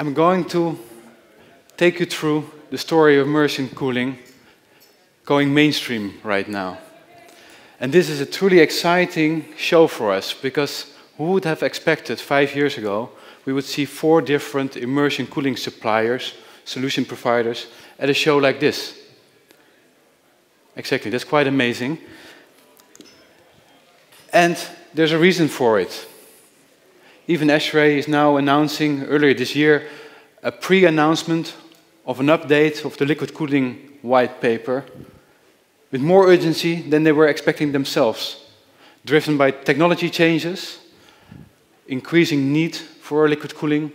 I'm going to take you through the story of immersion cooling going mainstream right now. And this is a truly exciting show for us because who would have expected five years ago we would see four different immersion cooling suppliers, solution providers, at a show like this? Exactly, that's quite amazing. And there's a reason for it. Even ASHRAE is now announcing earlier this year a pre announcement of an update of the liquid cooling white paper with more urgency than they were expecting themselves, driven by technology changes, increasing need for liquid cooling,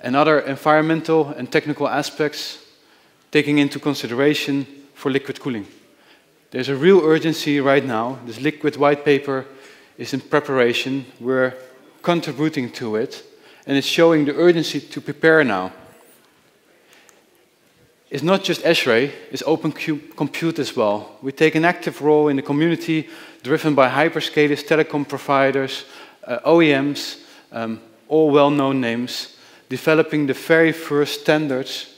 and other environmental and technical aspects taking into consideration for liquid cooling. There's a real urgency right now. This liquid white paper is in preparation. We're contributing to it, and is showing the urgency to prepare now. It's not just ASHRAE, it's Open Compute as well. We take an active role in the community driven by hyperscalers, telecom providers, uh, OEMs, um, all well-known names, developing the very first standards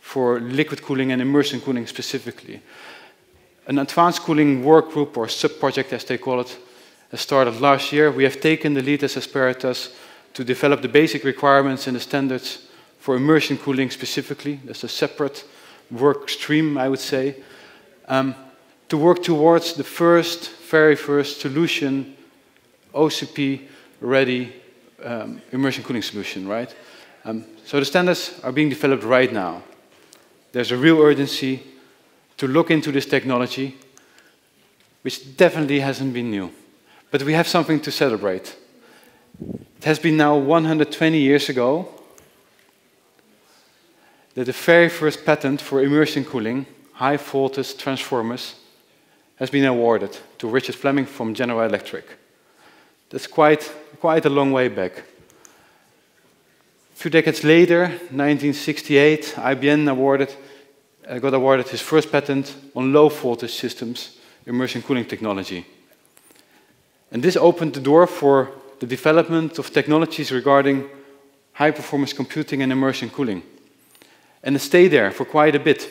for liquid cooling and immersion cooling specifically. An advanced cooling work group or sub-project as they call it started last year. We have taken the lead as Asperitas to develop the basic requirements and the standards for immersion cooling specifically. That's a separate work stream, I would say, um, to work towards the first, very first solution, OCP-ready um, immersion cooling solution, right? Um, so the standards are being developed right now. There's a real urgency to look into this technology, which definitely hasn't been new. But we have something to celebrate. It has been now 120 years ago that the very first patent for immersion cooling, high voltage transformers, has been awarded to Richard Fleming from General Electric. That's quite, quite a long way back. A few decades later, 1968, IBM awarded, uh, got awarded his first patent on low voltage systems, immersion cooling technology. And this opened the door for the development of technologies regarding high performance computing and immersion cooling. And it stayed there for quite a bit.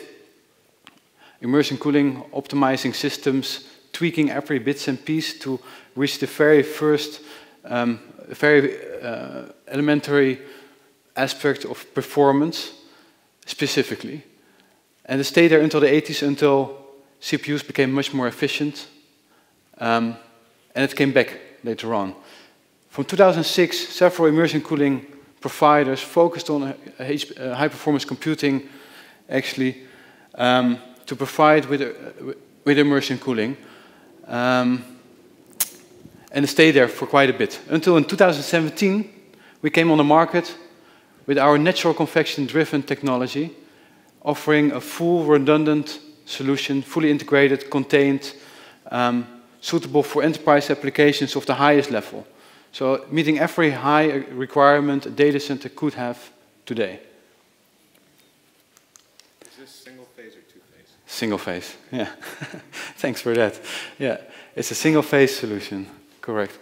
Immersion cooling, optimizing systems, tweaking every bits and piece to reach the very first, um, very uh, elementary aspect of performance specifically. And it stayed there until the 80s, until CPUs became much more efficient. Um, and it came back later on. From 2006, several immersion cooling providers focused on uh, uh, high performance computing actually um, to provide with, uh, with immersion cooling. Um, and it stayed there for quite a bit. Until in 2017, we came on the market with our natural convection driven technology, offering a full redundant solution, fully integrated, contained, um, suitable for enterprise applications of the highest level. So meeting every high requirement a data center could have today. Is this single phase or two phase? Single phase, yeah. Thanks for that. Yeah, it's a single phase solution, correct.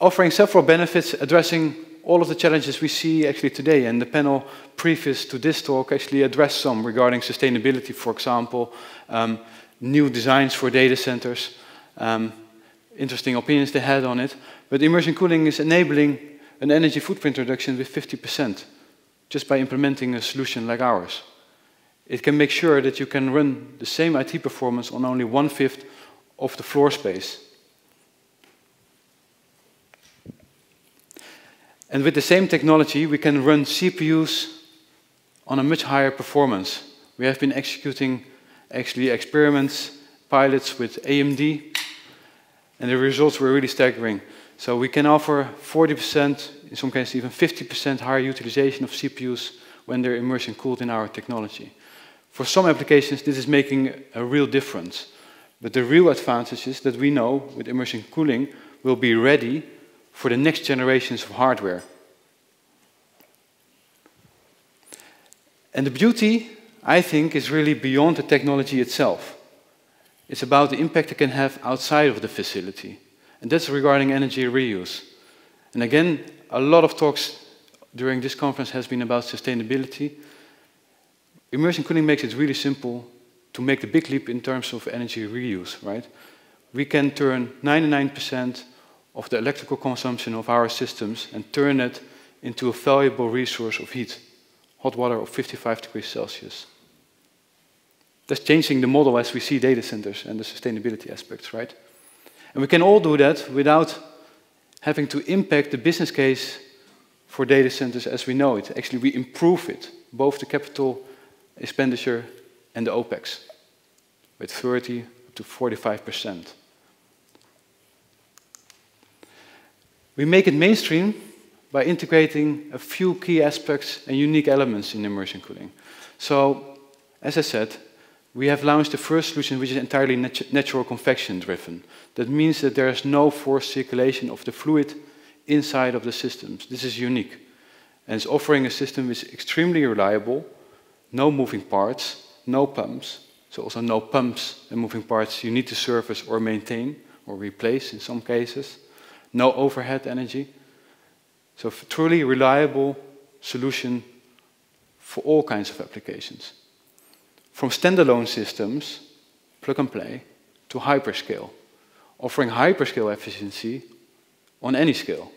Offering several benefits addressing all of the challenges we see actually today. And the panel previous to this talk actually addressed some regarding sustainability, for example, um, new designs for data centers, um, interesting opinions they had on it. But immersion cooling is enabling an energy footprint reduction with 50% just by implementing a solution like ours. It can make sure that you can run the same IT performance on only one-fifth of the floor space. And with the same technology, we can run CPUs on a much higher performance. We have been executing actually experiments, pilots with AMD, and the results were really staggering. So we can offer 40%, in some cases even 50% higher utilization of CPUs when they're immersion cooled in our technology. For some applications, this is making a real difference. But the real advantage is that we know with immersion cooling will be ready for the next generations of hardware. And the beauty, I think, is really beyond the technology itself. It's about the impact it can have outside of the facility. And that's regarding energy reuse. And again, a lot of talks during this conference has been about sustainability. Immersion cooling makes it really simple to make the big leap in terms of energy reuse, right? We can turn 99% of the electrical consumption of our systems and turn it into a valuable resource of heat, hot water of 55 degrees Celsius. That's changing the model as we see data centers and the sustainability aspects, right? And we can all do that without having to impact the business case for data centers as we know it. Actually, we improve it, both the capital expenditure and the OPEX, with 30 to 45%. We make it mainstream by integrating a few key aspects and unique elements in immersion cooling. So, as I said, we have launched the first solution which is entirely nat natural convection driven. That means that there is no forced circulation of the fluid inside of the systems. This is unique. And it's offering a system which is extremely reliable, no moving parts, no pumps, so also no pumps and moving parts you need to service or maintain or replace in some cases no overhead energy. So truly reliable solution for all kinds of applications. From standalone systems, plug and play, to hyperscale, offering hyperscale efficiency on any scale.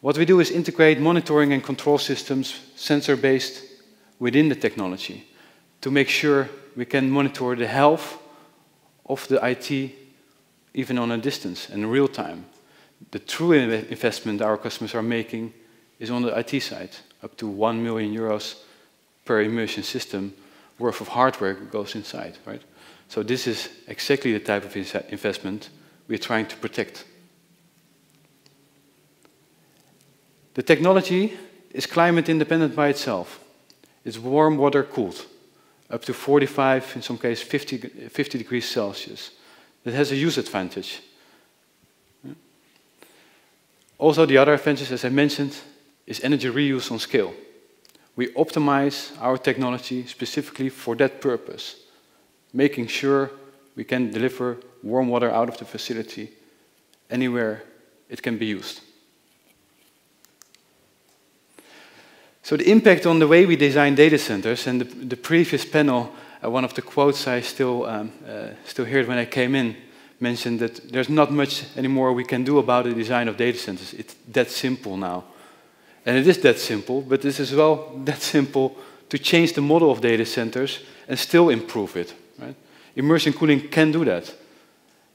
What we do is integrate monitoring and control systems, sensor-based, within the technology to make sure we can monitor the health of the IT even on a distance and real time. The true investment our customers are making is on the IT side, up to 1 million euros per immersion system worth of hardware goes inside, right? So this is exactly the type of investment we're trying to protect. The technology is climate independent by itself. It's warm water cooled, up to 45, in some cases 50, 50 degrees Celsius that has a use advantage. Also, the other advantage, as I mentioned, is energy reuse on scale. We optimize our technology specifically for that purpose, making sure we can deliver warm water out of the facility anywhere it can be used. So the impact on the way we design data centers, and the, the previous panel uh, one of the quotes I still, um, uh, still heard when I came in mentioned that there's not much anymore we can do about the design of data centers. It's that simple now. And it is that simple, but this is well that simple to change the model of data centers and still improve it. Right? Immersion cooling can do that.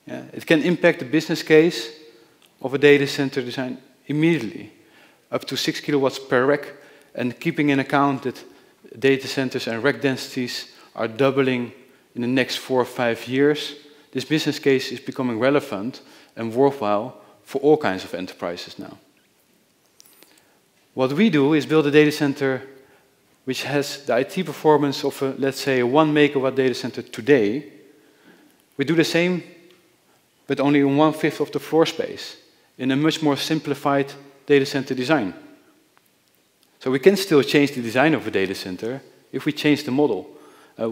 Yeah? It can impact the business case of a data center design immediately, up to 6 kilowatts per rack, and keeping in account that data centers and rack densities are doubling in the next four or five years, this business case is becoming relevant and worthwhile for all kinds of enterprises now. What we do is build a data center which has the IT performance of, a, let's say, a one megawatt data center today. We do the same, but only in one fifth of the floor space, in a much more simplified data center design. So we can still change the design of a data center if we change the model. Uh,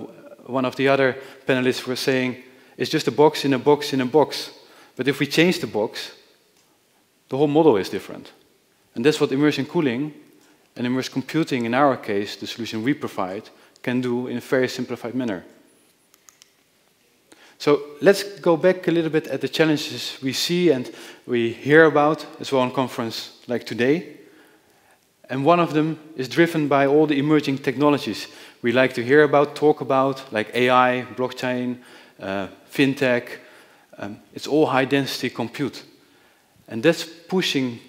one of the other panelists was saying, it's just a box in a box in a box. But if we change the box, the whole model is different. And that's what immersion cooling and immersion computing, in our case, the solution we provide, can do in a very simplified manner. So let's go back a little bit at the challenges we see and we hear about as well on conference like today. And one of them is driven by all the emerging technologies we like to hear about, talk about, like AI, blockchain, uh, fintech. Um, it's all high density compute. And that's pushing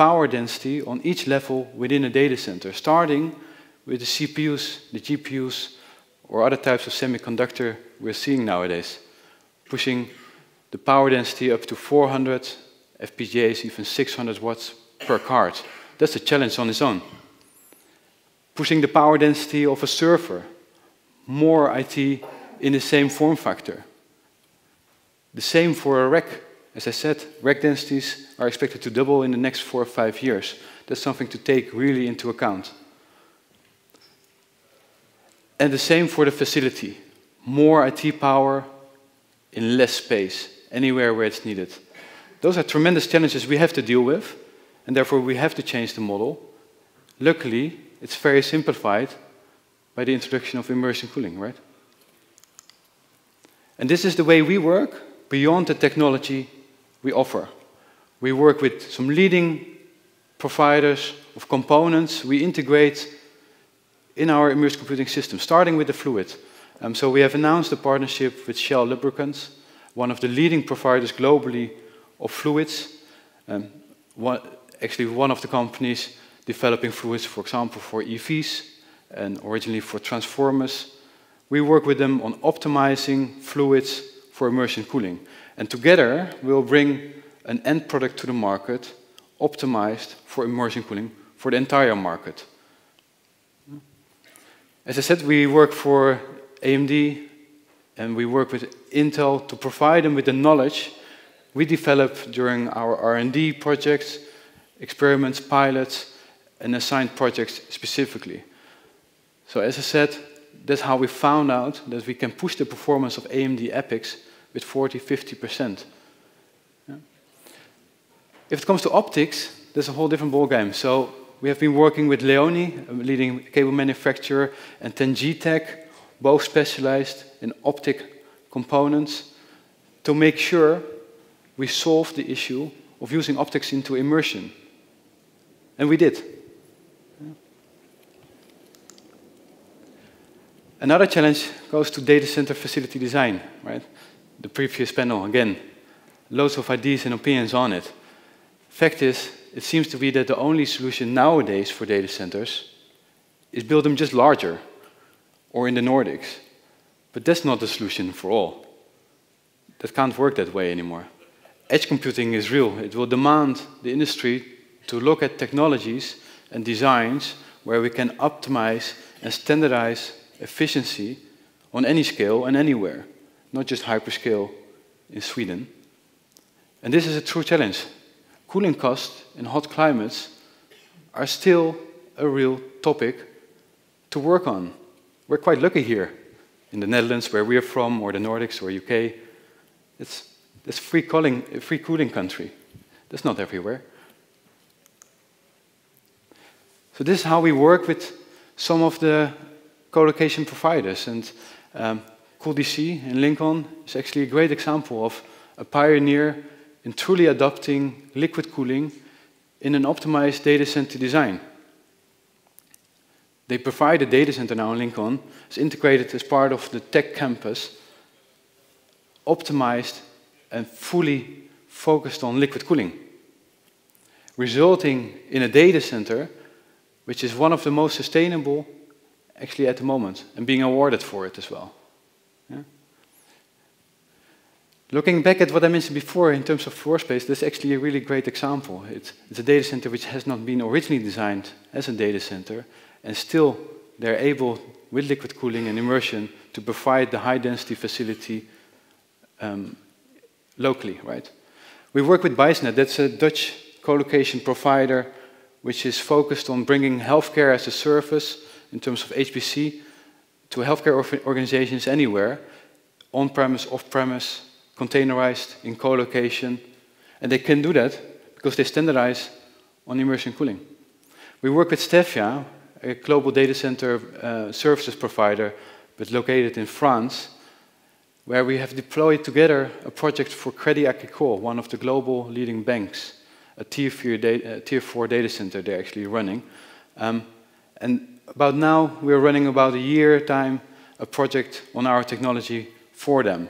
power density on each level within a data center, starting with the CPUs, the GPUs, or other types of semiconductor we're seeing nowadays, pushing the power density up to 400 FPGAs, even 600 watts per card. That's a challenge on its own. Pushing the power density of a server, more IT in the same form factor. The same for a rack. As I said, rack densities are expected to double in the next four or five years. That's something to take really into account. And the same for the facility. More IT power in less space, anywhere where it's needed. Those are tremendous challenges we have to deal with. and therefore we have to change the model. Luckily, it's very simplified by the introduction of immersion cooling, right? And this is the way we work beyond the technology we offer. We work with some leading providers of components. We integrate in our immersive computing system, starting with the fluid. Um, so we have announced a partnership with Shell Lubricants, one of the leading providers globally of fluids. Um, one, actually, one of the companies developing fluids, for example, for EVs and originally for transformers. We work with them on optimizing fluids for immersion cooling. And together, we'll bring an end product to the market optimized for immersion cooling for the entire market. As I said, we work for AMD and we work with Intel to provide them with the knowledge we develop during our R&D projects, experiments, pilots, and assigned projects specifically. So as I said, that's how we found out that we can push the performance of AMD EPYCs with 40, 50%. Yeah. If it comes to optics, there's a whole different ballgame. So we have been working with Leoni, a leading cable manufacturer, and Tech, both specialized in optic components, to make sure we solve the issue of using optics into immersion. And we did. Another challenge goes to data center facility design, right? The previous panel, again, loads of ideas and opinions on it. Fact is, it seems to be that the only solution nowadays for data centers is build them just larger or in the Nordics. But that's not the solution for all. That can't work that way anymore. Edge computing is real. It will demand the industry to look at technologies and designs where we can optimize and standardize efficiency on any scale and anywhere, not just hyperscale in Sweden. And this is a true challenge. Cooling costs in hot climates are still a real topic to work on. We're quite lucky here in the Netherlands, where we are from, or the Nordics, or UK. It's, it's free, cooling, free cooling country. That's not everywhere. So this is how we work with some of the co-location providers. And um, CoolDC in Lincoln is actually a great example of a pioneer in truly adopting liquid cooling in an optimized data center design. They provide a data center now in Lincoln. It's integrated as part of the tech campus, optimized and fully focused on liquid cooling, resulting in a data center which is one of the most sustainable actually at the moment, and being awarded for it as well. Yeah? Looking back at what I mentioned before in terms of floor space, this is actually a really great example. It's, it's, a data center which has not been originally designed as a data center, and still they're able, with liquid cooling and immersion, to provide the high density facility um, locally, right? We work with Bytesnet, that's a Dutch co-location provider which is focused on bringing healthcare as a service in terms of HPC to healthcare organizations anywhere, on-premise, off-premise, containerized, in co-location. And they can do that because they standardize on immersion cooling. We work with Stevia, a global data center uh, services provider, but located in France, where we have deployed together a project for Crédit Agricole, one of the global leading banks, a tier, uh, tier 4 data center they're actually running. Um, and about now, we're running about a year time a project on our technology for them.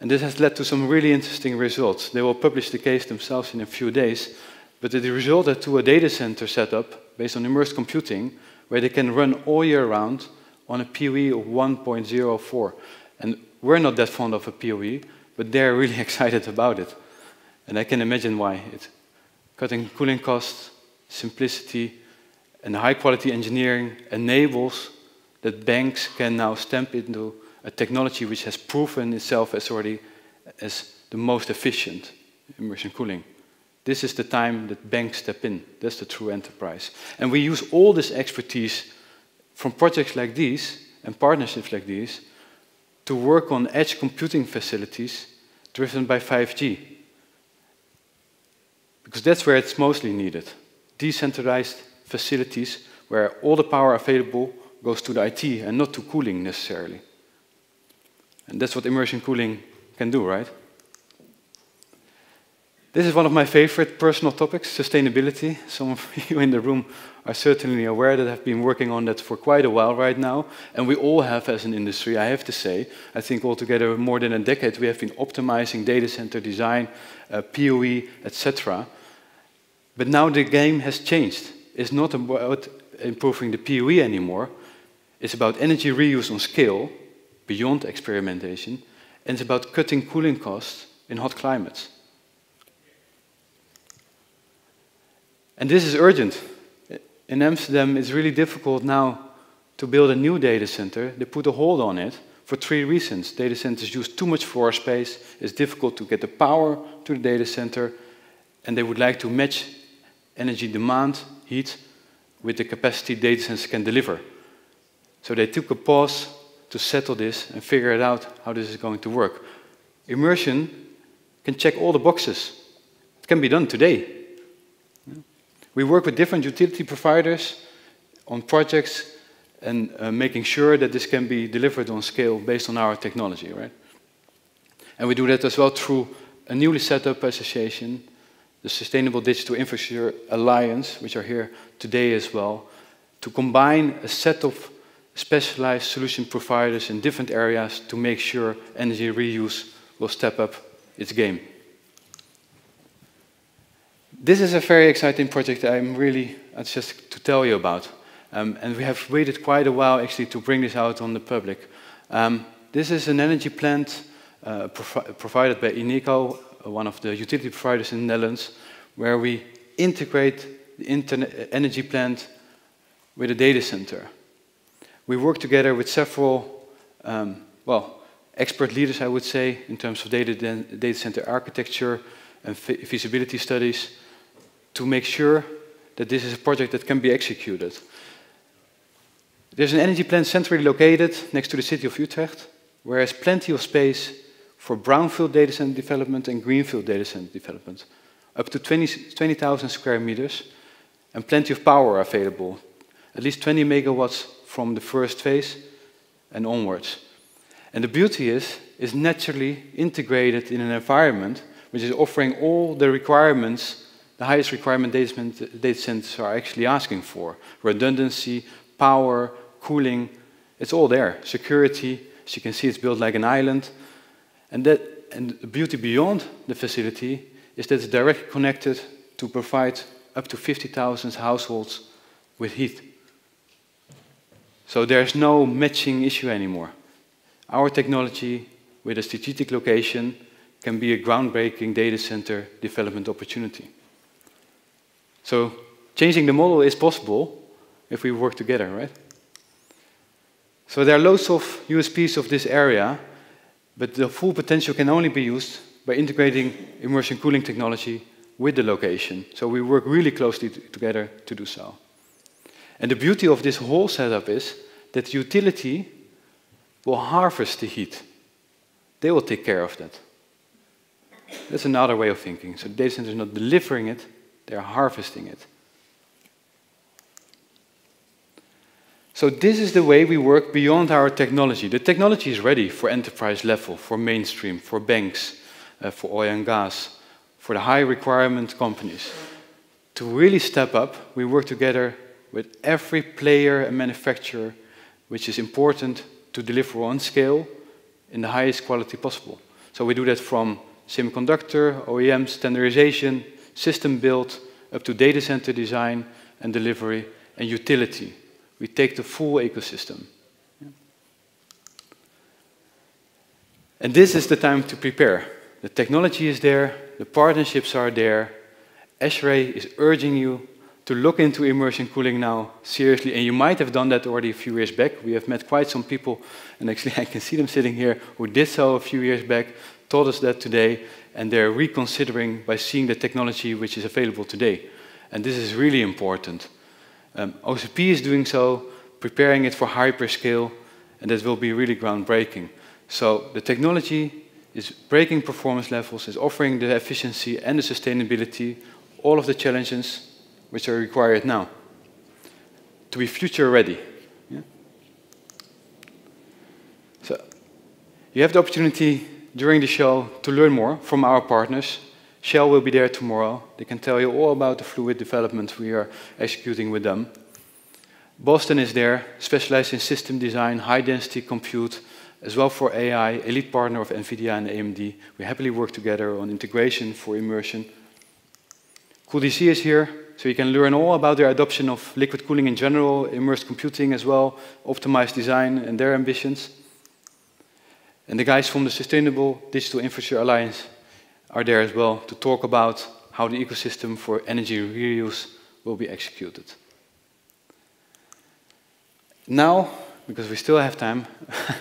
And this has led to some really interesting results. They will publish the case themselves in a few days, but it resulted to a data center setup based on immersed computing where they can run all year round on a PUE of 1.04. And we're not that fond of a PUE, but they're really excited about it. And I can imagine why. It's cutting cooling costs, simplicity, and high quality engineering enables that banks can now stamp into a technology which has proven itself as already as the most efficient immersion cooling. This is the time that banks step in. That's the true enterprise. And we use all this expertise from projects like these and partnerships like these to work on edge computing facilities driven by 5G. Because that's where it's mostly needed. decentralized facilities where all the power available goes to the IT and not to cooling necessarily. And that's what immersion cooling can do, right? This is one of my favorite personal topics, sustainability. Some of you in the room are certainly aware that I've been working on that for quite a while right now. And we all have as an industry, I have to say, I think altogether more than a decade, we have been optimizing data center design, uh, PUE, etc. But now the game has changed. It's not about improving the PUE anymore. It's about energy reuse on scale, beyond experimentation, and it's about cutting cooling costs in hot climates. And this is urgent. In Amsterdam, it's really difficult now to build a new data center. They put a hold on it for three reasons. Data centers use too much floor space, it's difficult to get the power to the data center, and they would like to match energy demand, heat, with the capacity data centers can deliver. So they took a pause to settle this and figure it out how this is going to work. Immersion can check all the boxes. It can be done today. We work with different utility providers on projects and uh, making sure that this can be delivered on scale based on our technology, right? And we do that as well through a newly set up association, the Sustainable Digital Infrastructure Alliance, which are here today as well, to combine a set of specialized solution providers in different areas to make sure energy reuse will step up its game. This is a very exciting project I'm really anxious to tell you about. Um, and we have waited quite a while actually to bring this out on the public. Um, this is an energy plant uh, provi provided by Eneco, one of the utility providers in the Netherlands, where we integrate the internet energy plant with a data center. We work together with several, um, well, expert leaders, I would say, in terms of data, data center architecture and feasibility studies to make sure that this is a project that can be executed. There's an energy plant centrally located next to the city of Utrecht, where there's plenty of space for brownfield data center development and greenfield data center development, up to 20,000 20, square meters, and plenty of power available, at least 20 megawatts from the first phase and onwards. And the beauty is, is naturally integrated in an environment which is offering all the requirements, the highest requirement data centers are actually asking for. Redundancy, power, cooling, it's all there. Security, as you can see, it's built like an island. And, that, and the beauty beyond the facility is that it's directly connected to provide up to 50,000 households with heat. So there's no matching issue anymore. Our technology with a strategic location can be a groundbreaking data center development opportunity. So changing the model is possible if we work together, right? So there are loads of USPs of this area, but the full potential can only be used by integrating immersion cooling technology with the location. So we work really closely together to do so. And the beauty of this whole setup is that the utility will harvest the heat. They will take care of that. That's another way of thinking. So the data center is not delivering it, they're harvesting it. So this is the way we work beyond our technology. The technology is ready for enterprise level, for mainstream, for banks, uh, for oil and gas, for the high requirement companies. To really step up, we work together with every player and manufacturer which is important to deliver on scale in the highest quality possible. So we do that from semiconductor, OEM, standardization, system build, up to data center design and delivery and utility. We take the full ecosystem. And this is the time to prepare. The technology is there, the partnerships are there. ASHRAE is urging you to look into immersion cooling now seriously, and you might have done that already a few years back. We have met quite some people, and actually I can see them sitting here, who did so a few years back, told us that today, and they're reconsidering by seeing the technology which is available today. And this is really important. Um, OCP is doing so, preparing it for hyperscale, and that will be really groundbreaking. So the technology is breaking performance levels, is offering the efficiency and the sustainability, all of the challenges which are required now to be future ready. Yeah? So you have the opportunity during the show to learn more from our partners. Shell will be there tomorrow. They can tell you all about the fluid development we are executing with them. Boston is there, specialized in system design, high density compute, as well for AI, elite partner of NVIDIA and AMD. We happily work together on integration for immersion. CoolDC is here, so you can learn all about their adoption of liquid cooling in general, immersed computing as well, optimized design and their ambitions. And the guys from the Sustainable Digital Infrastructure Alliance are there as well to talk about how the ecosystem for energy reuse will be executed. Now, because we still have time,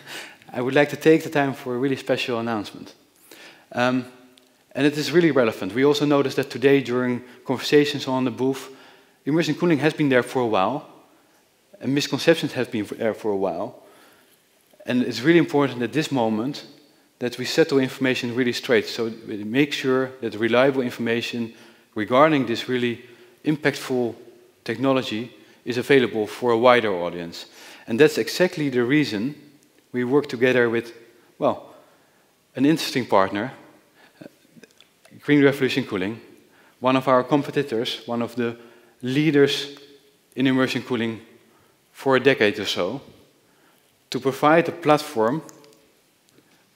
I would like to take the time for a really special announcement. Um, and it is really relevant. We also noticed that today during conversations on the booth, immersion cooling has been there for a while, and misconceptions have been there for a while. And it's really important at this moment that we settle information really straight. So we make sure that reliable information regarding this really impactful technology is available for a wider audience. And that's exactly the reason we work together with, well, an interesting partner, Green Revolution Cooling, one of our competitors, one of the leaders in immersion cooling for a decade or so, to provide a platform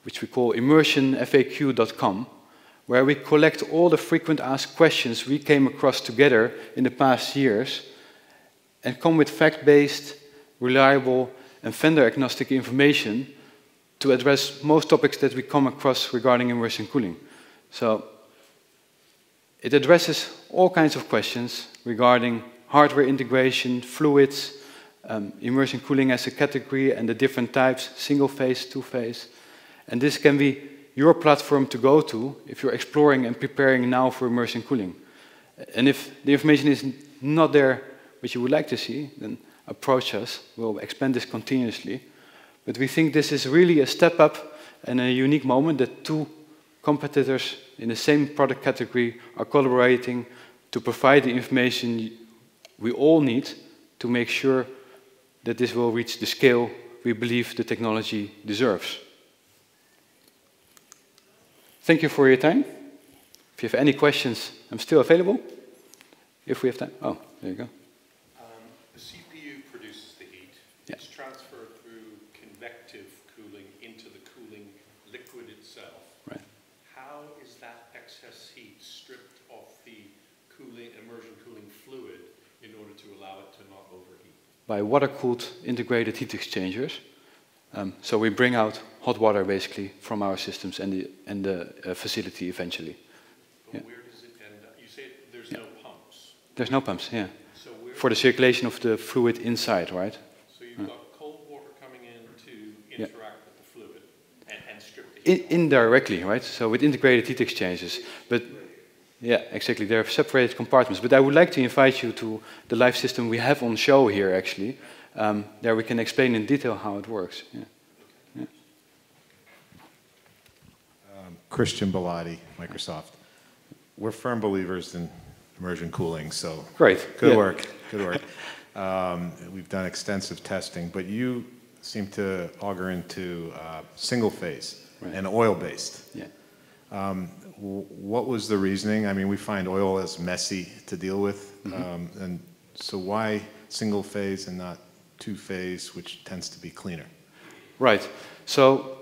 which we call immersionfaq.com, where we collect all the frequent asked questions we came across together in the past years and come with fact-based, reliable, and vendor-agnostic information to address most topics that we come across regarding immersion cooling. So it addresses all kinds of questions regarding hardware integration, fluids, um, immersion cooling as a category and the different types, single phase, two phase. And this can be your platform to go to if you're exploring and preparing now for immersion cooling. And if the information is not there which you would like to see, then approach us. We'll expand this continuously. But we think this is really a step up and a unique moment that two competitors in the same product category are collaborating to provide the information we all need to make sure that this will reach the scale we believe the technology deserves. Thank you for your time. If you have any questions, I'm still available. If we have time. Oh, there you go. Um, the CPU produces the heat. Yeah. It's transferred through convective cooling into the cooling liquid itself. How is that excess heat stripped off the cooling, immersion cooling fluid in order to allow it to not overheat? By water-cooled integrated heat exchangers. Um, so we bring out hot water basically from our systems and the, and the uh, facility eventually. But Yeah. where does it end up? You say there's Yeah. no pumps. There's no pumps, yeah. So For the circulation of the fluid inside, right? so you've Yeah. got cold water coming in to Yeah. interact with the fluid and, and strip the heat. In, indirectly, right? So with integrated heat exchangers. But yeah, exactly. They're separated compartments. But I would like to invite you to the live system we have on show here, actually. Um, there we can explain in detail how it works. Yeah. Christian Belady, Microsoft. We're firm believers in immersion cooling, so Great. good Yeah. work, good work. Um, we've done extensive testing, but you seem to augur into uh, single phase Right. and oil based. Yeah. W- What was the reasoning? I mean, we find oil as messy to deal with, Mm-hmm. um, and so why single phase and not two phase, which tends to be cleaner? Right. So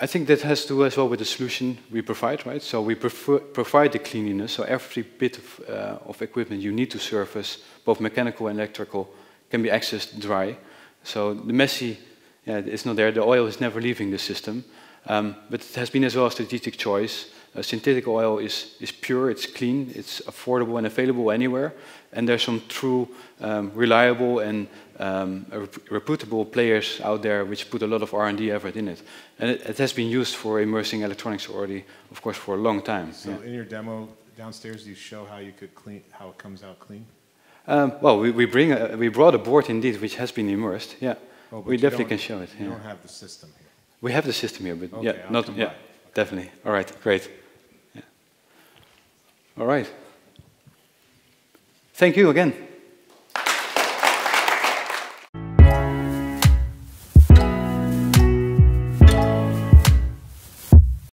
I think that has to do as well with the solution we provide, right? So we prefer, provide the cleanliness. So every bit of, uh, of equipment you need to service, both mechanical and electrical, can be accessed dry. So the messy, yeah, it's not there. The oil is never leaving the system. Um, but it has been as well a strategic choice. Uh, synthetic oil is, is pure, it's clean, it's affordable and available anywhere. And there's some true, um, reliable and um, reputable players out there which put a lot of R&D effort in it. And it, it has been used for immersing electronics already, of course, for a long time. So yeah. in your demo downstairs, you show how you could clean, how it comes out clean? Um, well, we, we, bring a, we brought a board indeed which has been immersed. Yeah, Oh, we definitely can show it. You Yeah. don't have the system here. We have the system here, but yeah, I'll not yeah, by. definitely. All right, great. Yeah. All right. Thank you again.